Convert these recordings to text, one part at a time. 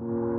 you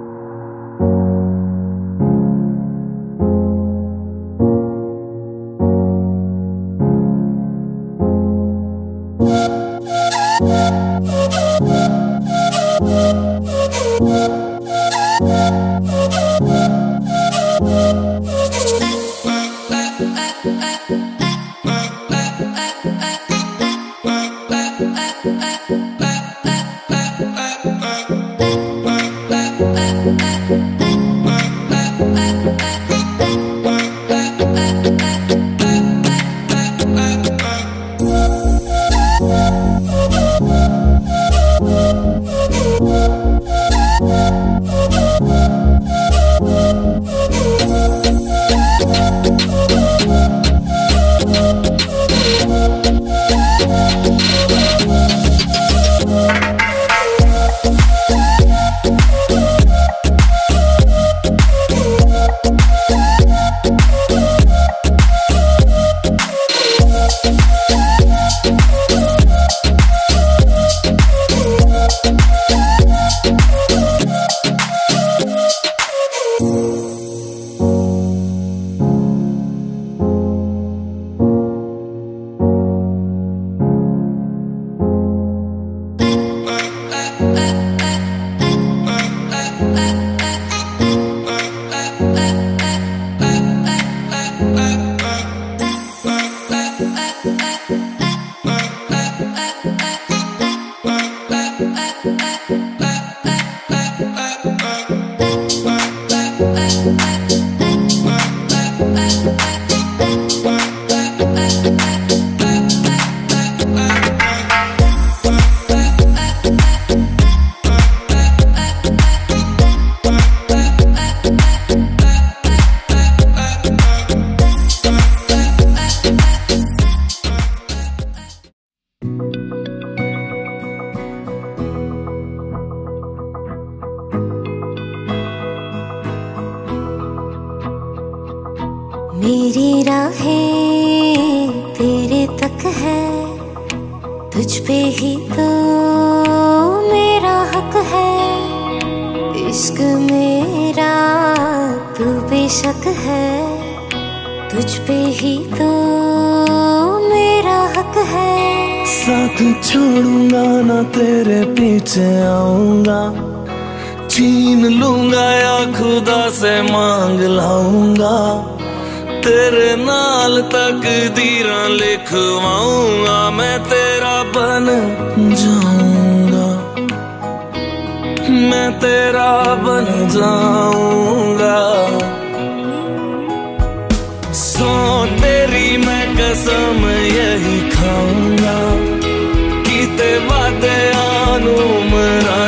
ਤਸਵੀਰਾਂ लिखवाऊँगा, मैं तेरा बन जाऊँगा। मैं तेरा बन जाऊँगा। सो तेरी मैं कसम यही खाऊँगा किते वादे आनू मरा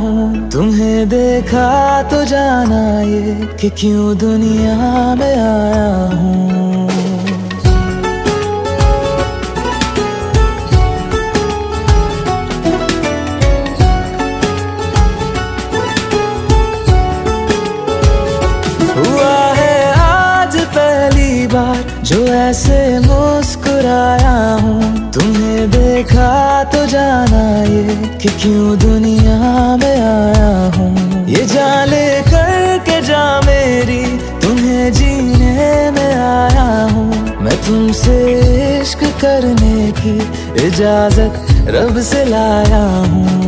हूँ तुम्हें देखा तो जाना ये कि क्यों दुनिया में आया हूँ। जो ऐसे मुस्कुराया हूँ। तुम्हें कि क्यों दुनिया में आया हूँ? ये जाले करके जा मेरी, तुम्हें जीने में आया हूँ। मैं तुमसे इश्क करने की इजाज़त रब से लाया हूँ।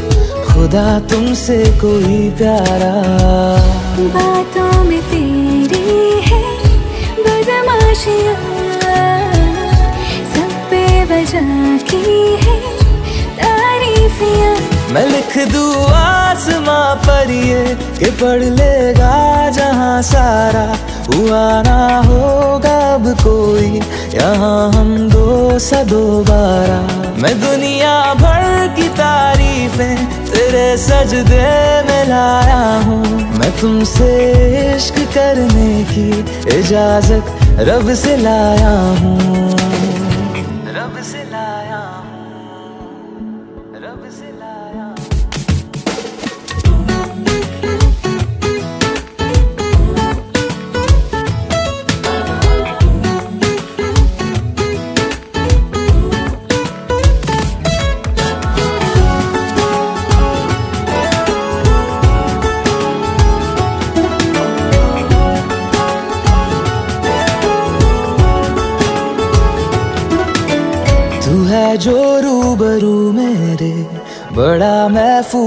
खुदा तुमसे कोई प्यारा। बातों में तेरी है बदमाशियाँ सब पे वजह की है तारीफियाँ। मैं लिख दूँ आसमां पर ये कि पढ़ लेगा जहाँ सारा। हुआ ना होगा अब कोई यहाँ हम दो सा दोबारा मैं दुनिया भर की तारीफें तेरे सजदे में लाया हूँ। मैं तुमसे इश्क करने की इजाज़त रब से लाया हूँ।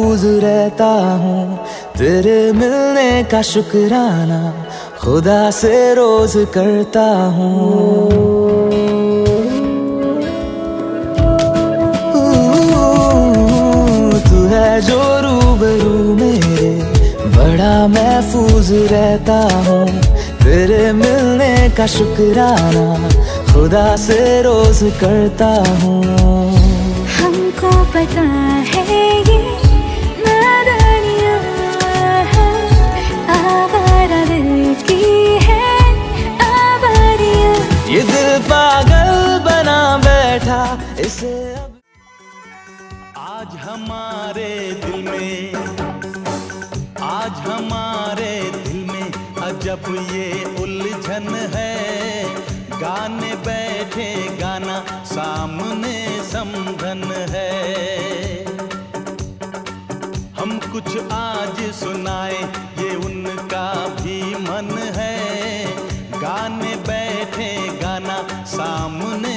महफूज रहता हूँ। तेरे मिलने का शुक्राना खुदा से रोज करता हूँ। तू है जो रूबरू मेरे बड़ा महफूज रहता हूँ। तेरे मिलने का शुक्राना खुदा से रोज करता हूँ। हमको पता है ये ये दिल पागल बना बैठा, इसे अब आज हमारे दिल में, आज हमारे दिल में अजब ये उलझन है। गाने बैठे गाना सामने समधन है। हम कुछ आज सुनाए, ये उनका भी मन सामने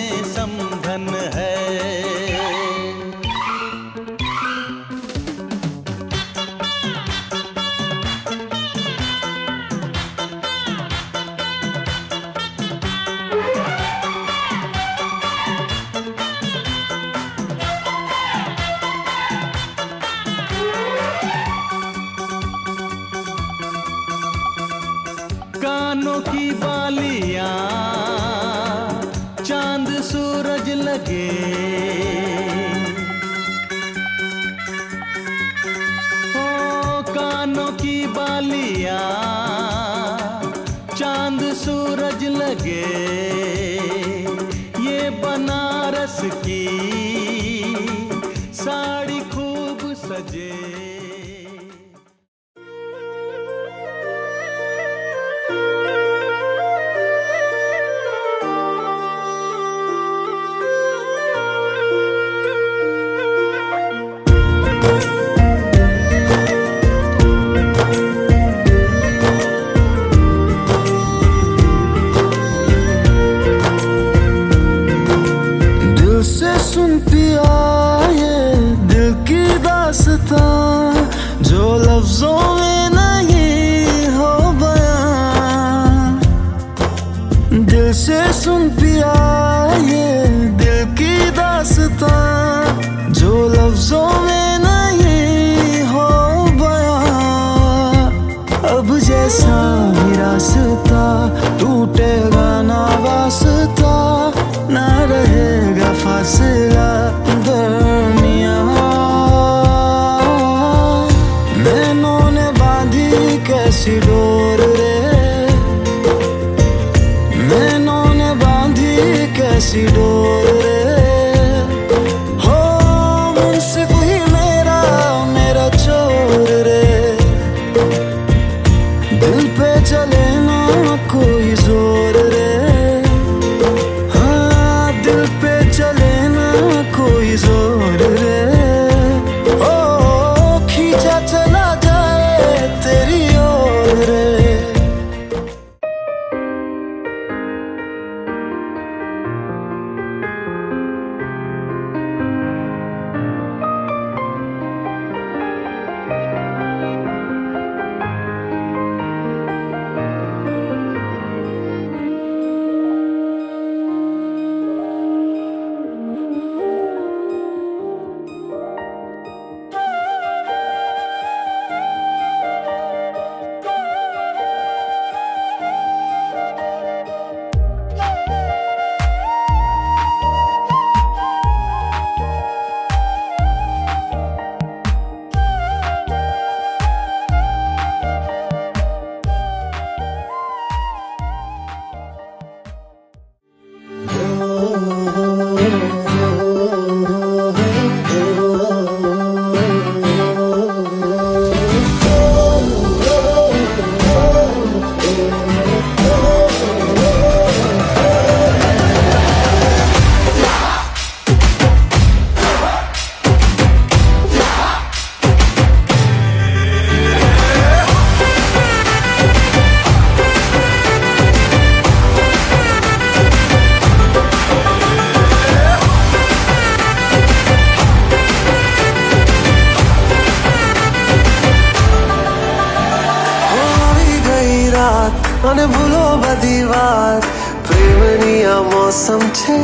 समझे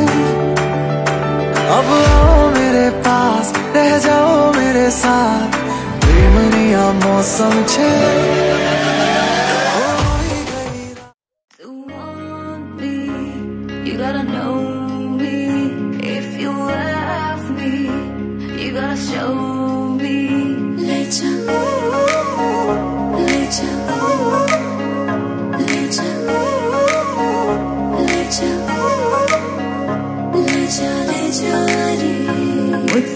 अब आओ मेरे पास रह जाओ मेरे साथ। प्रेम मौसम छे।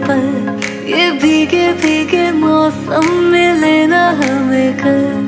पल ये भीगे भीगे मौसम में लेना हमें कर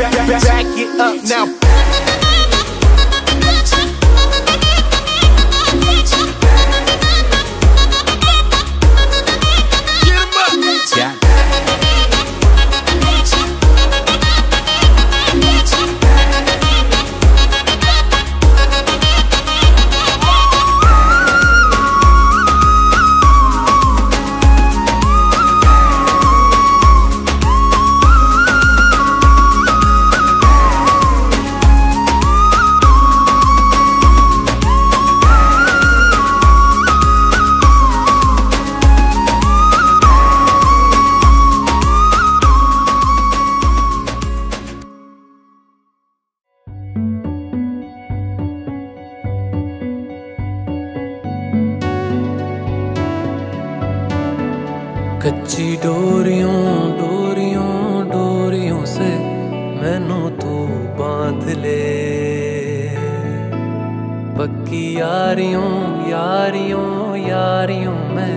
back, back, back it up now. ਯਾਰੀਆਂ ਯਾਰੀਆਂ ਯਾਰੀਆਂ ਮੈਂ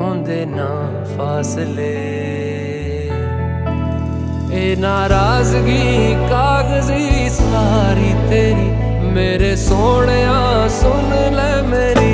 ਹੁੰਦੇ ਨਾ ਫਾਸਲੇ। ਇਹ ਨਾਰਾਜ਼ਗੀ ਕਾਗਜ਼ੀ ਸਾਰੀ ਤੇਰੀ, ਮੇਰੇ ਸੋਹਣਿਆ ਸੁਣ ਲੈ ਮੇਰੀ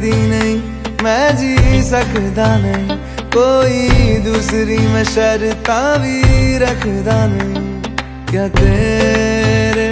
दी नहीं, मैं जी सकता नहीं। कोई दूसरी मैं शर्ता भी रखदा नहीं। क्या तेरे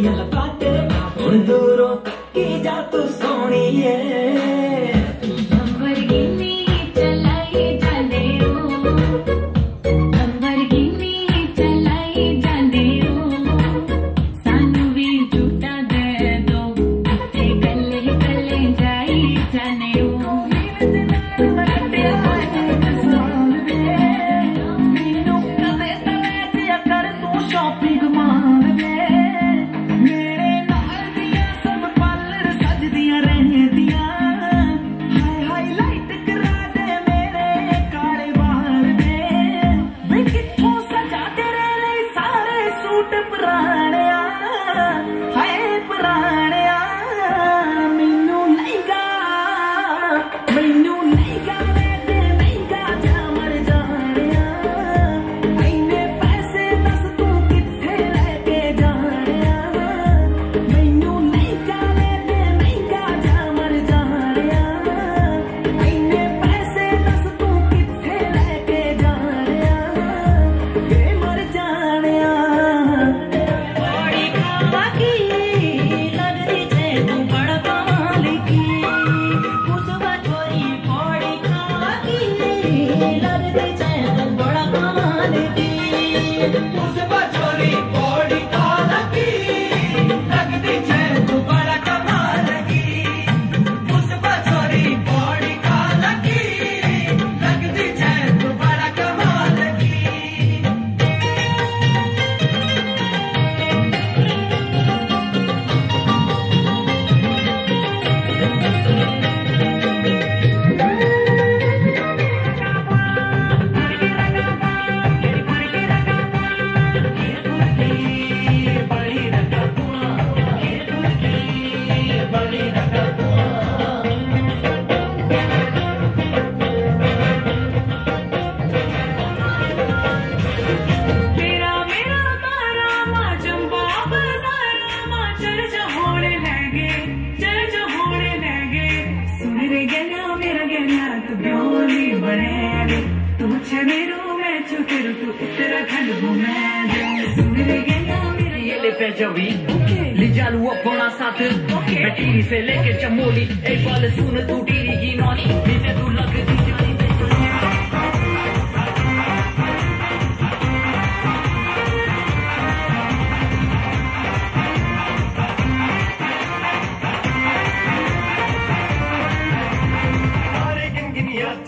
கண்ணிகளை பார்த்து உனது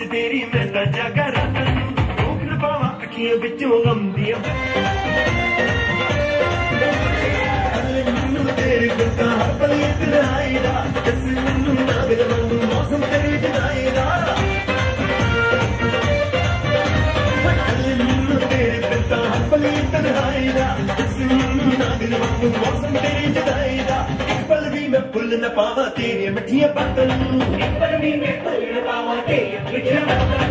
ਤੇਰੀ ਮੈਂ ਤਾਂ ਜਾਗਾ ਰਾਤ ਨੂੰ ਰੋਕ ਲਪਾਵਾਂ ਅੱਖੀਆਂ ਵਿੱਚੋਂ ਗਮ ਦੀਆਂ ਹਲੇ ਮੈਨੂੰ ਤੇਰੇ ਗੁੱਤਾ ਹਰ ਪਲ ਇਤਰਾਈ ਦਾ ਜਸ ਮੈਨੂੰ ਨਾਗ ਜਵਾਨੂੰ ਮੌਸਮ ਤੇਰੀ ਜਦਾਈ ਦਾ ਹਲੇ ਮੈਨੂੰ ਤੇਰੇ ਗੁੱਤਾ ਹਰ ਪਲ ਇਤਰਾਈ ਦਾ ਜਸ मौसम तेरी जुदाई एक पल भी मैं भुल न पावा तेरी मिठिया बतन एक पल भी मैं भुल न पावा तेरी मिठिया बतन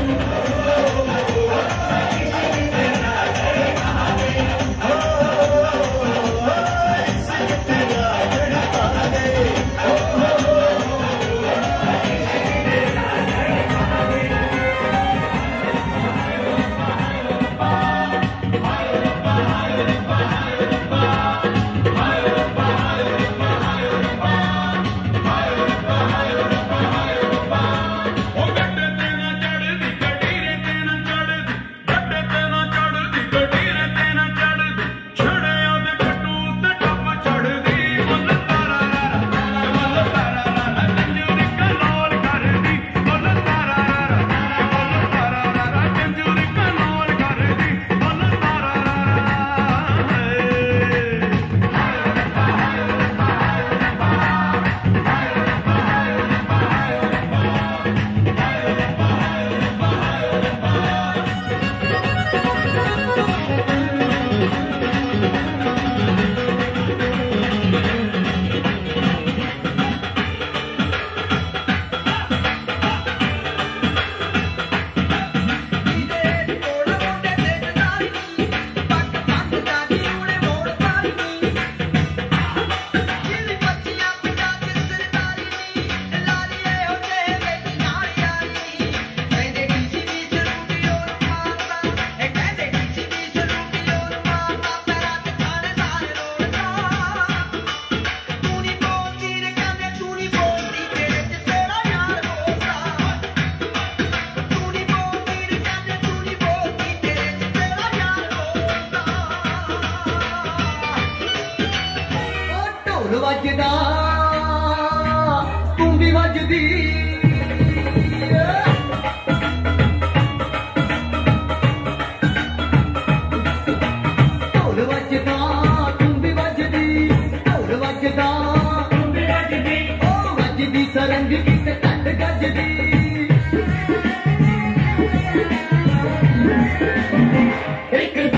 एक